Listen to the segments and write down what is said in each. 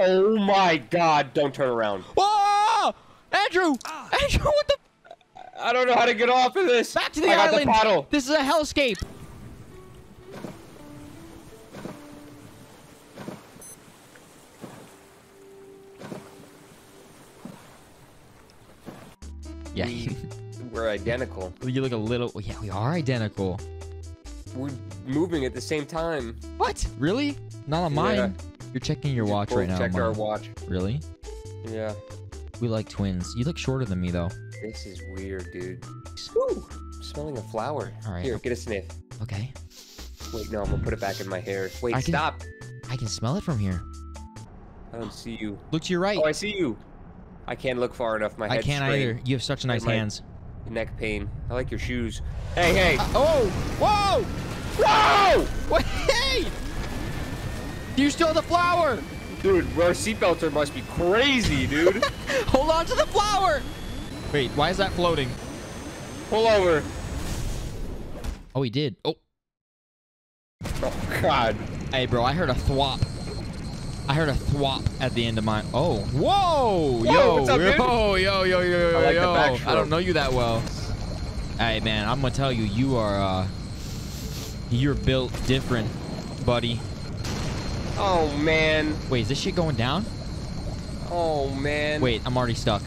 Oh my god, don't turn around. Whoa! Andrew! Ah. Andrew, what the? I don't know how to get off of this. Back to the I got island! the paddle. This is a hellscape. Yeah, We, we're identical. you look a little. Yeah, we are identical. We're moving at the same time. What? Really? Not on Yeah. mine. You're checking your watch right now. Checked our Mom. watch. Really? Yeah. We like twins. You look shorter than me though. This is weird, dude. Ooh, smelling a flower. All right. Here, get a sniff. Okay. Wait, no, I'm gonna put it back in my hair. Wait, I can- stop. I can smell it from here. I don't see you. Look to your right. Oh, I see you. I can't look far enough. My I can't either. You have such nice hands. Neck pain. I like your shoes. Hey, hey. Uh, oh! Whoa! Whoa! Wait! Hey! You stole the flower! Dude, our seatbelts are must be crazy, dude. Hold on to the flower! Wait, why is that floating? Pull over. Oh, he did. Oh, Oh, God. hey, bro, I heard a thwop. I heard a thwop at the end of my. Oh, whoa, yo, what's up, yo, dude? yo, yo, yo, yo, I like yo. I don't know you that well. Hey, man, I'm gonna tell you, you are, uh, you're built different, buddy. Oh, man. Wait, is this shit going down? Oh, man. Wait, I'm already stuck.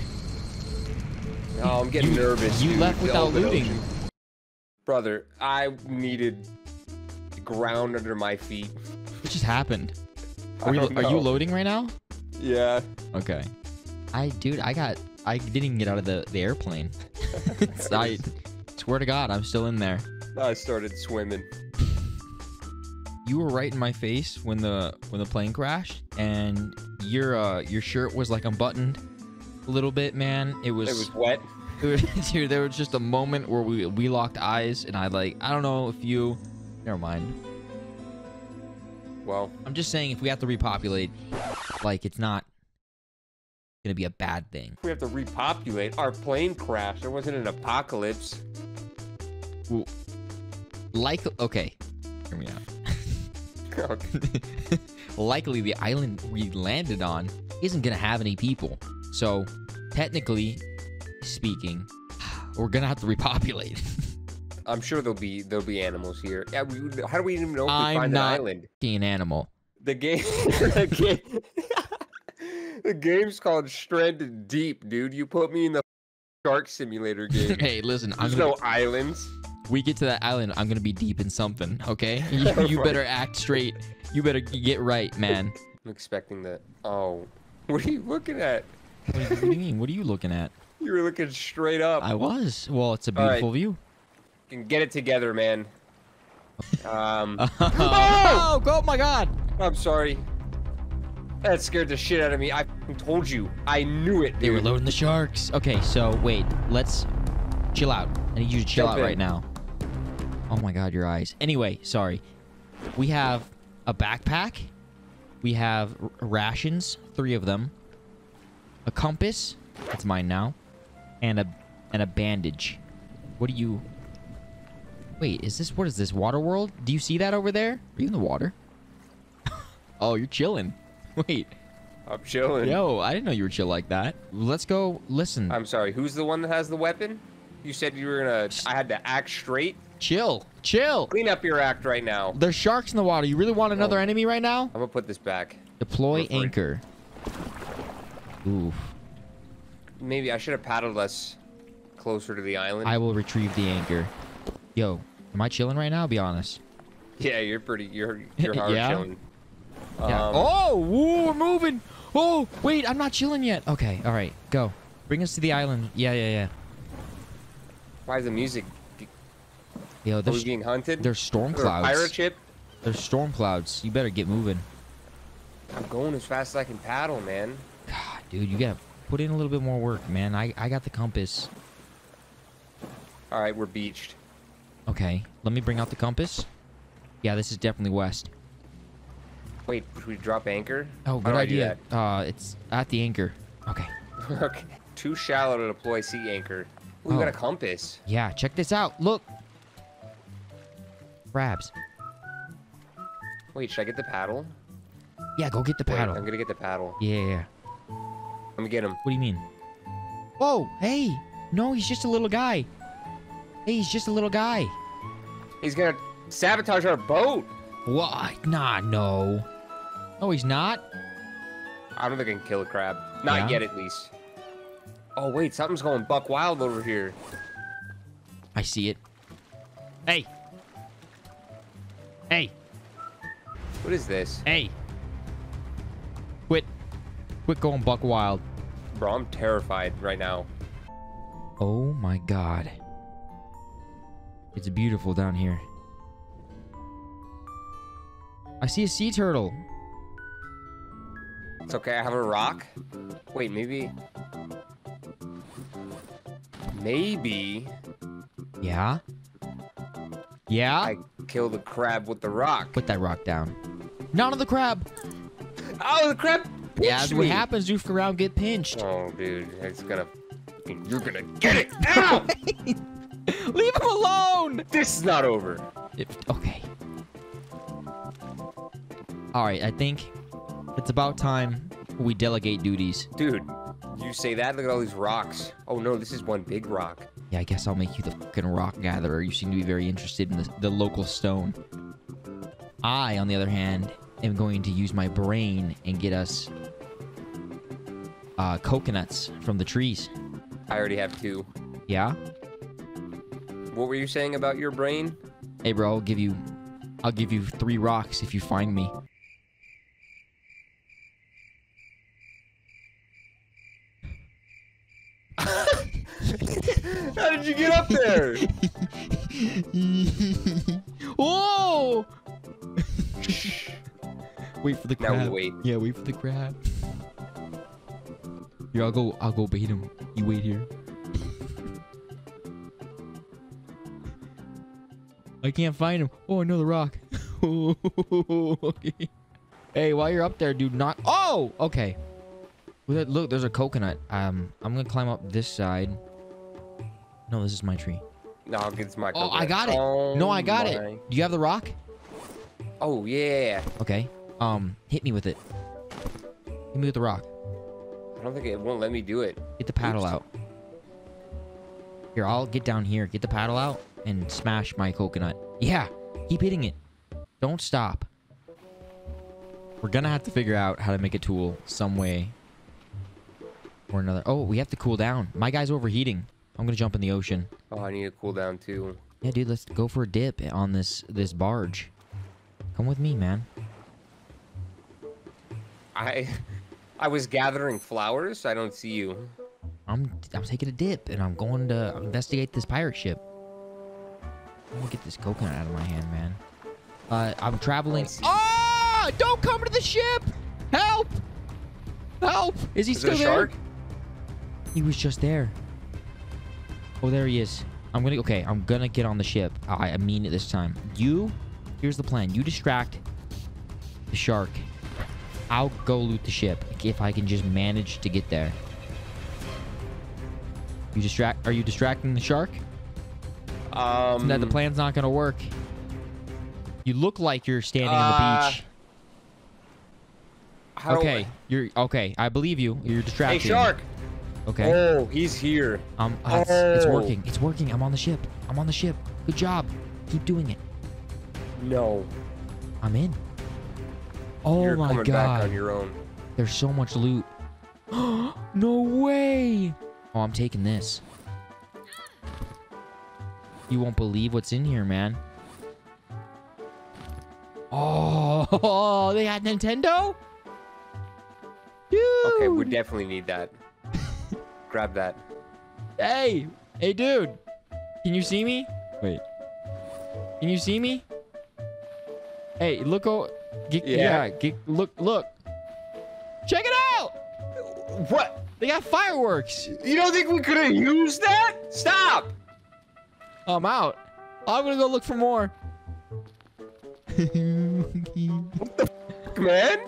Oh, I'm getting You- nervous. you dude. left without looting. ocean. Brother, I needed ground under my feet. What just happened? Are, don't are you loading right now? Yeah. Okay. I, dude, I got, I didn't even get out of the, the airplane. I swear to God, I'm still in there. I started swimming. You were right in my face when the when the plane crashed, and your uh your shirt was like unbuttoned a little bit, man. It was, It was wet. dude. There was just a moment where we we locked eyes, and I like, I don't know if you, never mind. Well, I'm just saying, if we have to repopulate, like it's not gonna be a bad thing. we have to repopulate. Our plane crashed. There wasn't an apocalypse. Like, okay, hear me out. likely the island we landed on isn't gonna have any people. So, technically speaking, we're gonna have to repopulate. I'm sure there'll be there'll be animals here. Yeah, we, how do we even know if we I'm find not- an island? An animal. The game, the game, the game's called Stranded Deep, dude. You put me in the shark simulator game. hey, listen, I'm There's gonna, no islands. We get to that island, I'm gonna be deep in something. Okay, you, you Right. better act straight. You better get right, man. I'm expecting that. Oh, what are you looking at? What, do you- what do you mean? What are you looking at? You were looking straight up. I was. Well, it's a All right. beautiful view. can get it together, man. Um, oh, oh my God! I'm sorry. That scared the shit out of me. I told you. I knew it, dude. They were loading the sharks. Okay, so wait, let's chill out. I need you to chill Jump out in. right now. Oh my god, your eyes. Anyway, sorry. We have a backpack. We have r- rations, three of them. A compass. That's mine now. And a and a bandage. What do you Wait, is this what is this? Water world? Do you see that over there? Are you in the water? oh, you're chilling. Wait. I'm chilling. Yo, I didn't know you were chill like that. Let's go. Listen, I'm sorry. Who's the one that has the weapon? You said you were gonna. I had to act straight. Chill, chill. Clean up your act right now. There's sharks in the water. You really want another Oh. enemy right now? I'm gonna put this back. Deploy Go for it. anchor. Oof. Maybe I should have paddled us closer to the island. I will retrieve the anchor. Yo, am I chilling right now? Be honest. Yeah, you're pretty. You're you're hard Yeah? chilling. Yeah. Um, oh, woo, we're moving. Oh, wait, I'm not chilling yet. Okay, all right, go. Bring us to the island. Yeah, yeah, yeah. Why is the music? Yo, Are we being hunted? there's storm clouds. pirate ship? There's storm clouds. You better get moving. I'm going as fast as I can paddle, man. God, dude, you gotta put in a little bit more work, man. I I got the compass. All right, we're beached. Okay, let me bring out the compass. Yeah, this is definitely west. Wait, should we drop anchor? Oh, good do I do idea. Uh, it's at the anchor. Okay. okay. Too shallow to deploy sea anchor. Ooh, we got Oh. a compass. Yeah, check this out. Look. Crabs. Wait, should I get the paddle? Yeah, go get the Wait, paddle. I'm gonna get the paddle. Yeah, yeah, yeah. Let me get him. What do you mean? Whoa, hey. No, he's just a little guy. Hey, he's just a little guy. He's gonna sabotage our boat. What? Nah, no. No, he's not. I don't think I can kill a crab. Not Yeah? yet, at least. Oh wait, something's going buck wild over here. I see it. Hey. Hey. What is this, Hey. Quit. Quit going buck wild. bro? I'm terrified right now. Oh my god. It's beautiful down here. I see a sea turtle. It's okay. I have a rock. Wait, maybe. Maybe Yeah? Yeah? I kill the crab with the rock. Put that rock down. Not on the crab. Oh, the crab. Yeah, that's pinched what happens. You around, get pinched. Oh, dude, it's gonna. You're gonna get it. Ow! Leave him alone. this is not over. If, okay. All right, I think it's about time we delegate duties. Dude, you say that? Look at all these rocks. Oh no, this is one big rock. Yeah, I guess I'll make you the fucking rock gatherer. You seem to be very interested in the, the local stone. I, on the other hand, am going to use my brain and get us uh, coconuts from the trees. I already have two. Yeah? What were you saying about your brain? Hey, bro, I'll give you, I'll give you three rocks if you find me. How did you get up there? oh! wait for the crab. Now wait. Yeah, wait for the crab. Here, I'll go. I'll go bait him. You wait here. I can't find him. Oh, another rock. okay. Hey, while you're up there, dude, not. Oh, okay. Look, there's a coconut. Um, I'm gonna climb up this side. No, this is my tree. No, it's my. Oh, I got it. Oh, no, I got my. it. Do you have the rock? Oh yeah. Okay. Um, hit me with it. Hit me with the rock. I don't think it won't let me do it. Get the paddle Oops. out. Here, I'll get down here. Get the paddle out and smash my coconut. Yeah, keep hitting it. Don't stop. We're gonna have to figure out how to make a tool some way or another. Oh, we have to cool down. My guy's overheating. I'm gonna jump in the ocean. Oh, I need to cool down too. Yeah, dude, let's go for a dip on this this barge. Come with me, man. I, I was gathering flowers. I don't see you. I'm I'm taking a dip and I'm going to investigate this pirate ship. I'm gonna get this coconut out of my hand, man. Uh, I'm traveling. Ah! Don't come to the ship! Help! Help! Is he Is still there? shark? He was just there. Oh, there he is. I'm gonna. Okay, I'm gonna get on the ship. I, I mean it this time. You. Here's the plan. You distract the shark. I'll go loot the ship if I can just manage to get there. You distract? Are you distracting the shark? Um. that the plan's not gonna work. You look like you're standing on Uh, the beach. how Okay, I- you're okay. I believe you. You're distracting. Hey, shark. Okay. Oh, he's here. Um, uh, it's, it's Oh. working. It's working. I'm on the ship. I'm on the ship. Good job. Keep doing it. No. I'm in. Oh You're my coming god. back on your own. There's so much loot. no way. Oh, I'm taking this. You won't believe what's in here, man. Oh, oh they got Nintendo? Dude. Okay, we definitely need that. Grab that. Hey, hey, dude. Can you see me? Wait. Can you see me? Hey, look. Oh, get, yeah. Yeah. get, look, look. Check it out. What? They got fireworks. You don't think we could have used that? Stop! I'm out. I'm gonna go look for more. What the fuck, man?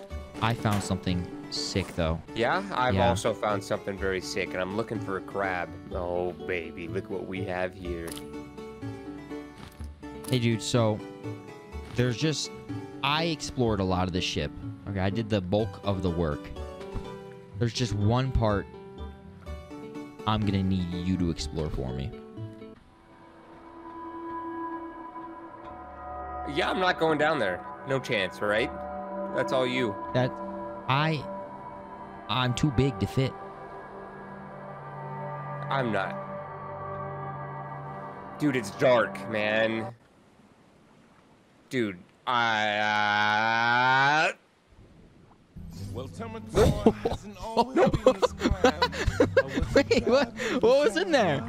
I found something sick though. Yeah, I've Yeah. also found something very sick, and I'm looking for a crab. Oh, baby, look what we have here. Hey, dude. So there's just I explored a lot of the ship. Okay, I did the bulk of the work. There's just one part I'm gonna need you to explore for me. Yeah, I'm not going down there. No chance, right? That's all you. That I I'm too big to fit. I'm not. Dude, it's dark, man. Dude, I. Uh... Well, Terminator hasn't always been this clown. Wait, what? What was in there?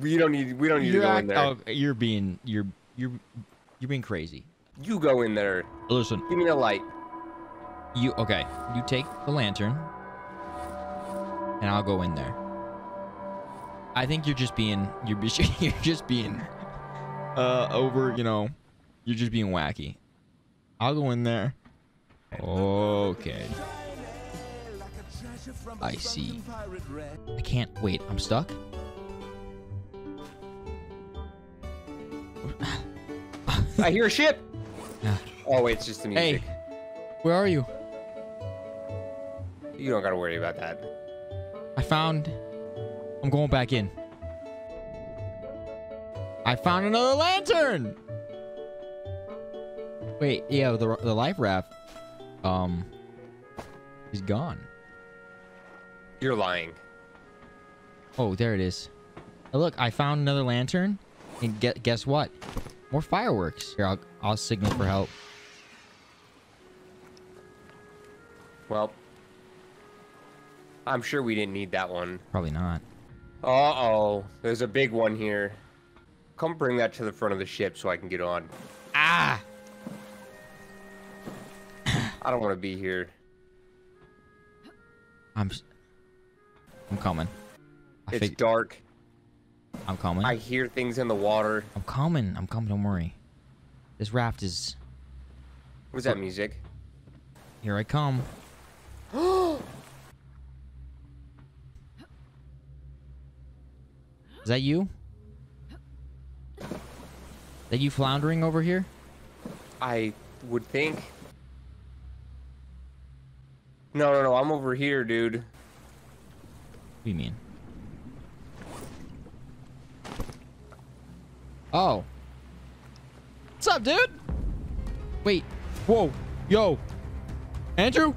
We don't need. We don't need You're to go in there. oh, you're being you're you're you're being crazy. You go in there. Listen, Give me a light. You okay? You take the lantern, and I'll go in there. I think you're just being you're you're just being uh over. You know, you're just being wacky. I'll go in there. Okay. I see. I can't wait. I'm stuck. I hear a ship. Ah. Oh wait, it's just the music. Hey, where are you? You don't gotta worry about that. I found. I'm going back in. I found another lantern. Wait, yeah, the the life raft, um, is gone. You're lying. Oh, there it is. Oh, look, I found another lantern, and get guess what? More fireworks. Here, I'll I'll signal for help. Well, I'm sure we didn't need that one. Probably not. Uh oh, there's a big one here. Come bring that to the front of the ship so I can get on. Ah! I don't want to be here. I'm. I'm coming. I It's dark. I'm coming. I hear things in the water. I'm coming. I'm coming. Don't worry. This raft is. What's that music? Here I come. Is that you? Is that you floundering over here? I would think. No, no, no. I'm over here, dude. What do you mean? Oh. What's up, dude? Wait. Whoa. Yo. Andrew?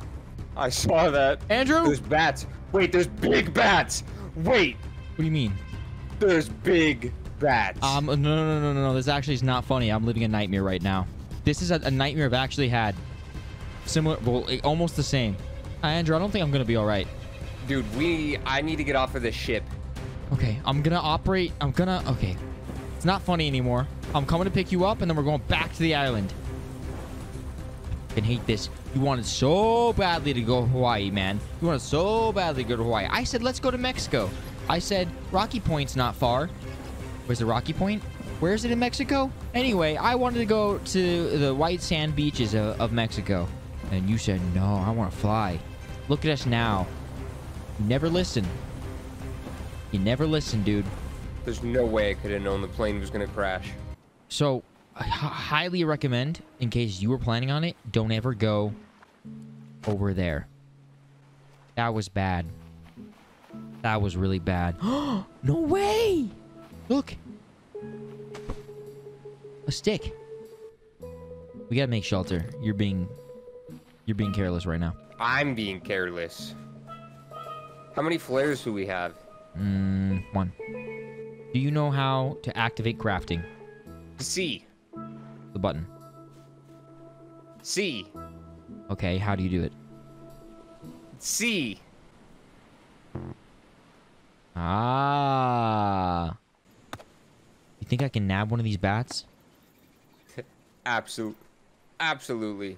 I saw that. Andrew? There's bats. Wait, there's big bats. Wait, What do you mean? There's big bats. Um, no, no, no, no, no. This actually is not funny. I'm living a nightmare right now. This is a, a nightmare I've actually had. Similar, well, almost the same. Andrew. I don't think I'm gonna be all right. Dude, we. I need to get off of this ship. Okay, I'm gonna operate. I'm gonna. Okay, it's not funny anymore. I'm coming to pick you up, and then we're going back to the island. I can hate this. You wanted so badly to go to Hawaii, man. You wanted so badly to go to Hawaii. I said, let's go to Mexico. I said, Rocky Point's not far. Where's the Rocky Point? Where is it in Mexico? Anyway, I wanted to go to the white sand beaches of, of Mexico. And you said, no, I want to fly. Look at us now. You never listen. You never listen, dude. There's no way I could have known the plane was gonna crash. So, I h- highly recommend, in case you were planning on it, don't ever go over there. That was bad. That was really bad. no way! Look. A stick. We gotta make shelter. You're being... You're being careless right now. I'm being careless. How many flares do we have? Mm, one. Do you know how to activate crafting? C. The button. C. Okay, how do you do it? C. Ah. You think I can nab one of these bats? Absolute. Absolutely.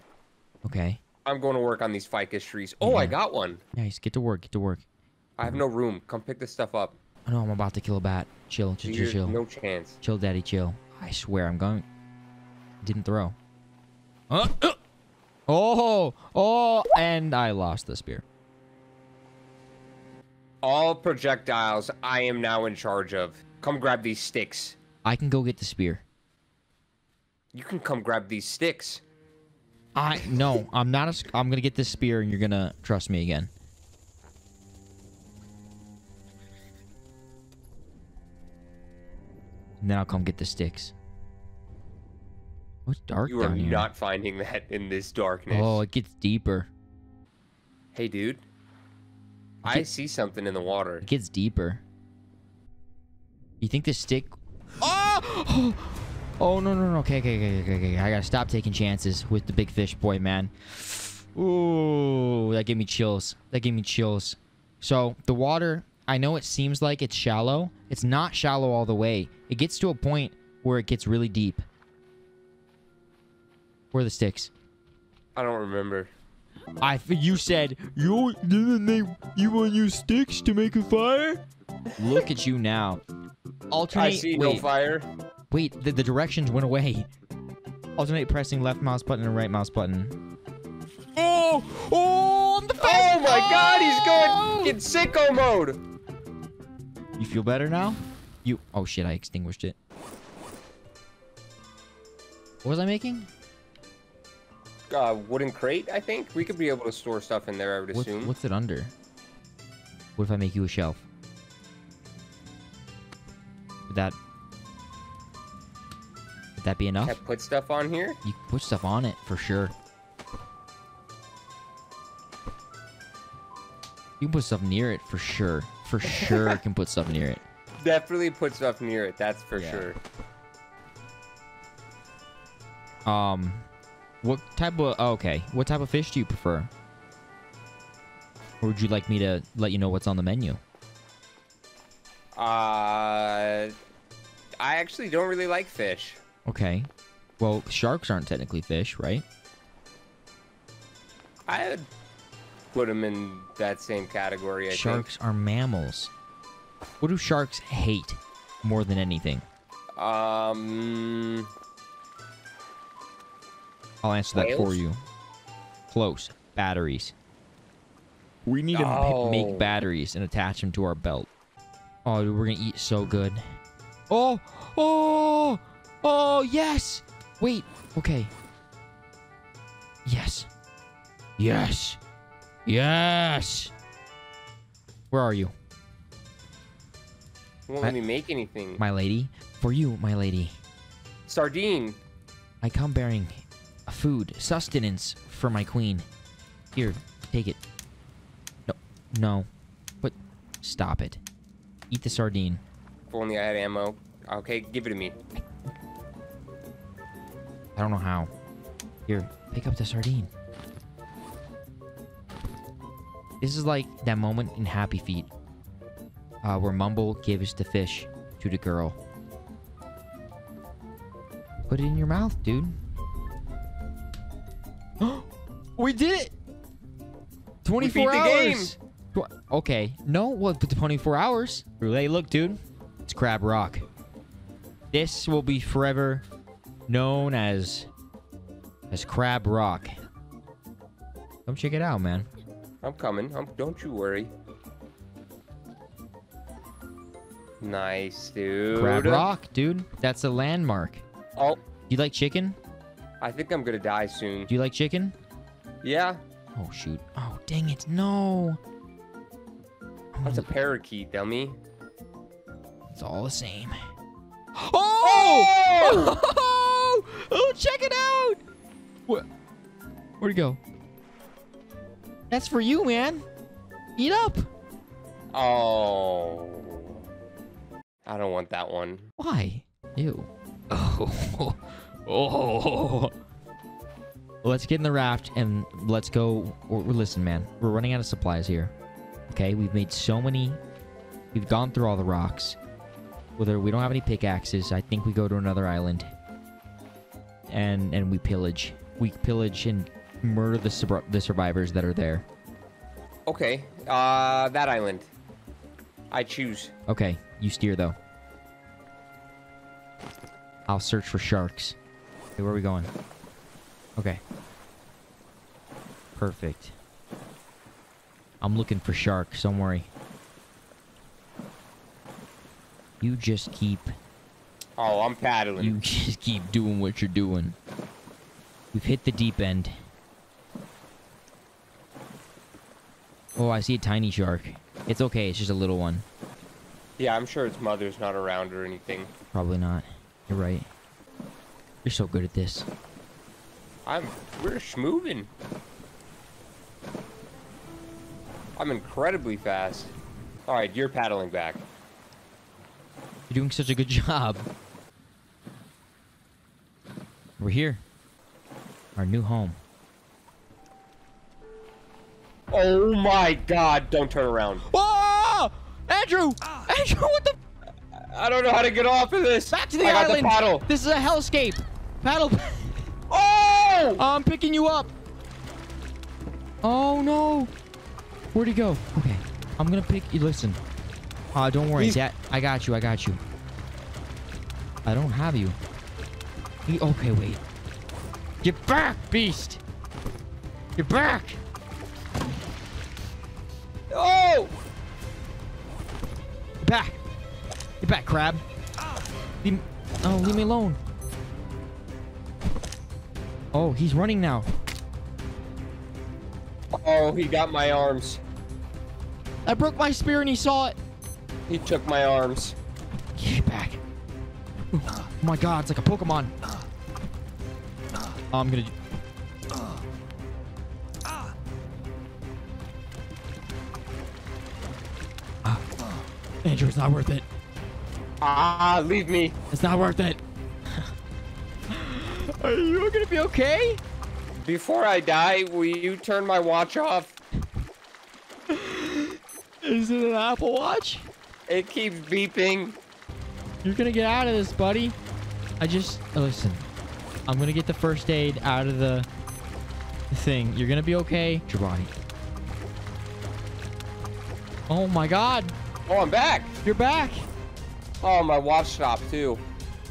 Okay. I'm going to work on these ficus trees. Oh, I got one. Nice. Get to work. Get to work. I have no room. Come pick this stuff up. I know I'm about to kill a bat. Chill. Just chill. no chance. Chill, daddy. Chill. I swear, I'm going. Didn't throw. Uh, uh. Oh, oh, and I lost the spear. All projectiles I am now in charge of. Come grab these sticks. I can go get the spear. You can come grab these sticks. I no, I'm not a. I'm gonna get this spear, and you're gonna trust me again. And then I'll come get the sticks. What's dark You are down here. not finding that in this darkness. Oh, it gets deeper. Hey, dude. I see something in the water. It gets deeper. You think the stick? Oh! Oh no no no! Okay okay okay okay okay! I gotta stop taking chances with the big fish boy, man. Ooh, that gave me chills. That gave me chills. So the water, I know it seems like it's shallow. It's not shallow all the way. It gets to a point where it gets really deep. Where are the sticks? I don't remember. I you said you didn't they you want to use sticks to make a fire? Look at you now. Alternate. I see wait, no fire. wait. The, the directions went away. Alternate pressing left mouse button and right mouse button. Oh, oh, I'm the Oh fast- my god, he's Oh! going in sicko mode. You feel better now? You. Oh shit! I extinguished it. What was I making? Uh, wooden crate, I think. We could be able to store stuff in there, I would What's, assume. what's it under? What if I make you a shelf? Would that would that be enough? Can I put stuff on here? You can put stuff on it for sure. You can put stuff near it for sure. For sure, you can put stuff near it. Definitely put stuff near it, that's for Yeah. sure. Um, what type of oh, okay? What type of fish do you prefer? Or would you like me to let you know what's on the menu? Uh, I actually don't really like fish. Okay. Well, sharks aren't technically fish, right? I would put them in that same category, I Sharks are mammals. What do sharks hate more than anything? Um, I'll answer that for you. Close. Batteries. We need to Oh. make batteries and attach them to our belt. Oh, dude, we're gonna eat so good. Oh, oh, oh, yes. Wait. Okay. Yes. Yes. Yes. Where are you, won't let me make anything. my lady? For you, my lady. Sardine. I come bearing a food, sustenance for my queen. Here, take it. No, no. But stop it. Eat the sardine. If only I had ammo. Okay, give it to me. I don't know how. Here, pick up the sardine. This is like that moment in Happy Feet uh, where Mumble gives the fish to the girl. Put it in your mouth, dude. we did it! 24 beat the game. hours! Okay, no, what, but 24 hours? Hey, look, dude. It's Crab Rock. This will be forever known as as Crab Rock. Come check it out, man. I'm coming. I'm, don't you worry. Nice, dude. Crab Rock, dude. That's a landmark. Oh, Do you like chicken? I think I'm gonna die soon. Do you like chicken? Yeah, Oh shoot. Oh dang it. No. that's a parakeet, dummy. It's all the same. Oh! Oh! oh, check it out! What? Where'd it go? That's for you, man. Eat up. Oh. I don't want that one. Why? Ew. Oh. Oh. Let's get in the raft and let's go. Or, or listen, man. We're running out of supplies here. Okay, we've made so many. We've gone through all the rocks. Whether we don't have any pickaxes, I think we go to another island. And and we pillage. We pillage and murder the sur- the survivors that are there. Okay, uh, that island. I choose. Okay, you steer though. I'll search for sharks. Hey, where are we going? Okay. Perfect. I'm looking for sharks, don't worry. You just keep... Oh, I'm paddling. You just keep doing what you're doing. We've hit the deep end. Oh, I see a tiny shark. It's okay, it's just a little one. Yeah, I'm sure its mother's not around or anything. Probably not. You're right. You're so good at this. I'm we're schmoving. I'm incredibly fast. All right, you're paddling back. You're doing such a good job. We're here. Our new home. Oh my God! Don't turn around. Whoa! Andrew! Ah. Andrew, what the? I don't know how to get off of this. Back to the I got island! the paddle. This is a hellscape! Paddle! Oh! I'm picking you up! Oh no! Where'd he go? Okay. I'm gonna pick you. Listen. Uh, don't worry. He's- Dad, I got you. I got you. I don't have you. He, okay, wait. Get back, beast! Get back! Oh! Get back! Get back, crab! Leave, oh, leave me alone. Oh, he's running now. Oh, he got my arms. I broke my spear and he saw it. He took my arms. Get back. Oh my god, it's like a Pokemon. Oh, I'm gonna. Ah. Andrew, it's not worth it. Ah, leave me. It's not worth it. Are you gonna be okay? Before I die, will you turn my watch off? Is it an Apple Watch? It keeps beeping. You're gonna get out of this, buddy. I just uh, listen. I'm gonna get the first aid out of the thing. You're gonna be okay. Your body. Oh my God! Oh, I'm back. You're back. Oh, my watch stopped too.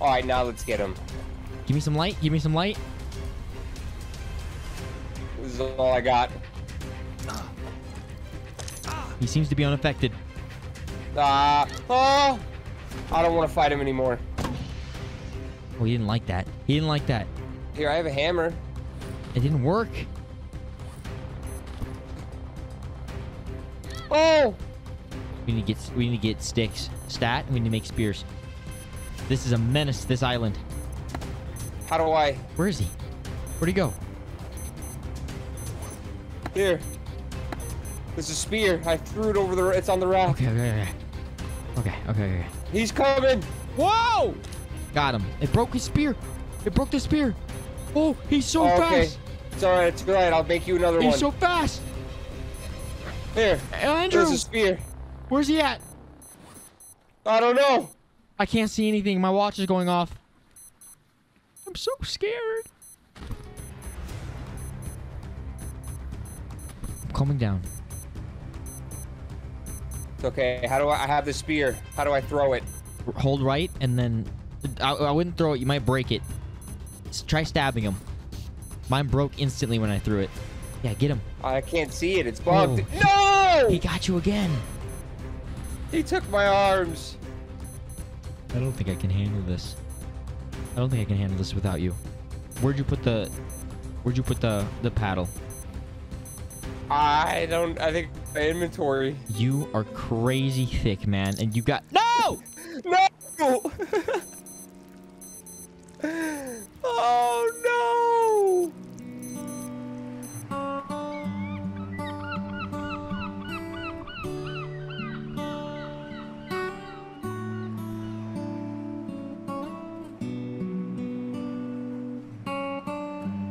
All right, now let's get him. Give me some light. Give me some light. This is all I got. He seems to be unaffected. Ah, oh, I don't want to fight him anymore. Oh, he didn't like that. He didn't like that. Here, I have a hammer. It didn't work. Oh, We need to get we need to get sticks. Stat. We need to make spears. This is a menace. This island. How do I? Where is he? Where'd he go? Here. This is a spear. I threw it over the. It's on the raft. Okay, okay, okay. Okay, okay, okay. He's coming. Whoa! Got him. It broke his spear. It broke the spear. Oh, he's so Oh, okay. fast. It's all right. It's all right. I'll make you another He's one. He's so fast. Here. Andrew, There's a spear. where's he at? I don't know. I can't see anything. My watch is going off. I'm so scared. I'm coming down. It's okay. How do I? I have the spear. How do I throw it? Hold right, and then I, I wouldn't throw it. You might break it. S- try stabbing him. Mine broke instantly when I threw it. Yeah, get him. I can't see it. It's bugged. Oh. No! He got you again. He took my arms. I don't think I can handle this. I don't think I can handle this without you. Where'd you put the Where'd you put the the paddle? I don't. I think my inventory. You are crazy thick, man, and you got No! No!